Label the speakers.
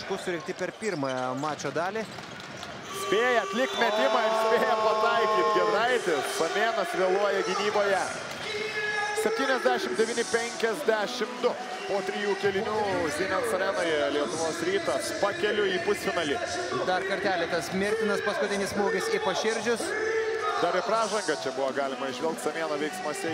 Speaker 1: taškų surinkti per pirmąją mačo dalį.
Speaker 2: Spėja atlikti metimą ir spėja pataikyti Gedraitis. Samėnas vėluoja gynyboje. 79-52. Po trijų kelinių Zinens arenoje Lietuvos rytas pakeliu į pusfinalį.
Speaker 1: Dar kartelį tas mirtinas paskutinis smūgis į paširdžius.
Speaker 2: Dar į pražangą čia buvo galima išvelgti Samėno veiksmuose.